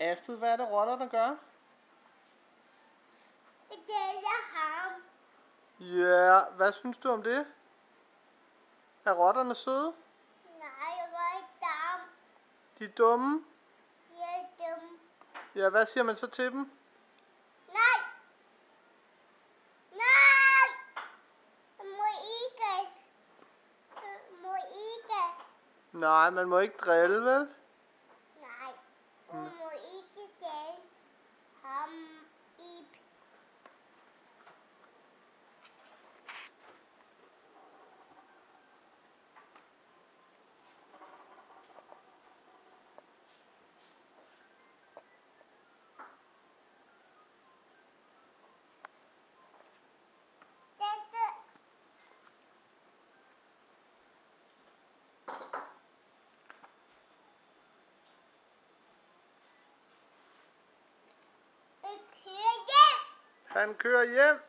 Astrid, hvad er det rotterne gør? Det er ham. Ja, hvad synes du om det? Er rotterne søde? Nej, jeg var ikke dam. De er dumme? Jeg er dum. Ja, hvad siger man så til dem? Nej! Nej! Jeg må ikke. Jeg må ikke. Nej, man må ikke drille, vel? Nej, hun må ikke tale ham i Dette er kører hjem. Han kører hjem.